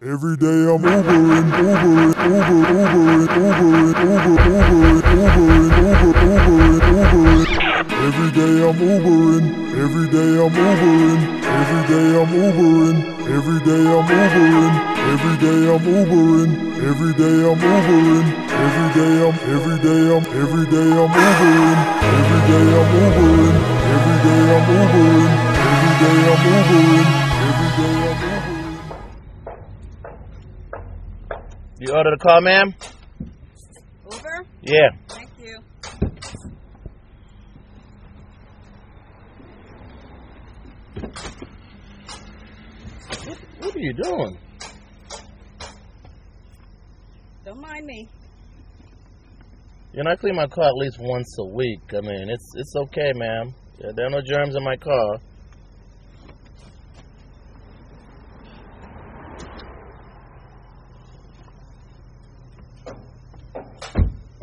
Every day I'm Ubering, Ubering, Uber, Ubering, Ubering, Uber, Ubering, Ubering, Uber, Ubering, Ubering. Every day I'm Ubering, every day I'm Ubering, every day I'm Ubering, every day I'm Ubering, every day I'm Ubering, every day I'm Ubering, every day I'm, every day I'm, every day I'm Ubering, every day I'm Ubering, every day I'm Ubering, every day I'm Ubering, You ordered a car, ma'am? Uber? Yeah. Thank you. What are you doing? Don't mind me. You know, I clean my car at least once a week. I mean, it's it's okay, ma'am. There are no germs in my car.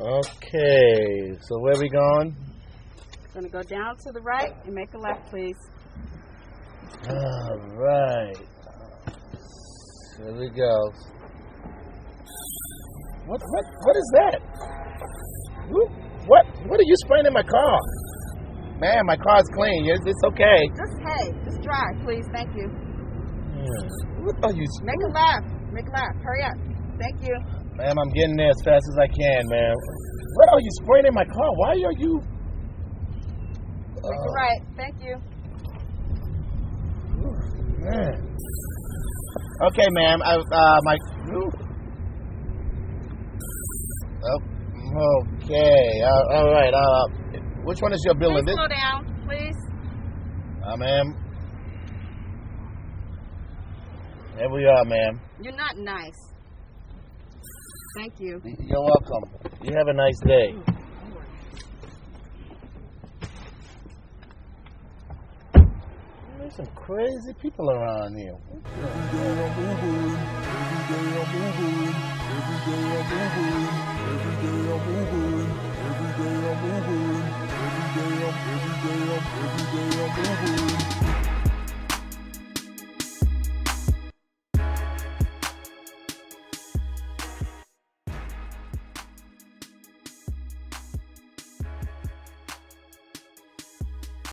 Okay, so where are we going? Gonna go down to the right and make a left, please. All right. Here we go. What what what is that? Who- What what are you spraying in my car? Man, my car's clean. It's, it's okay. Just hey, just drive, please. Thank you. Hmm. What are you? Make a left. Make a left. Hurry up. Thank you. Ma'am, I'm getting there as fast as I can, man. What are you spraying in my car? Why are you? A right. Thank you. man. Okay, ma'am. I, uh, my. Oh, okay. Uh, all right. Uh, which one is your building? Please slow down, please. uh, ma'am. Here we are, ma'am. You're not nice. Thank you. You're welcome. You have a nice day. There's some crazy people around here. Every day I'm Ubering, every day I'm Ubering, every day I'm Ubering, every day I'm Ubering, every day I'm Ubering, every day I'm, every day I'm, every day I'm Ubering.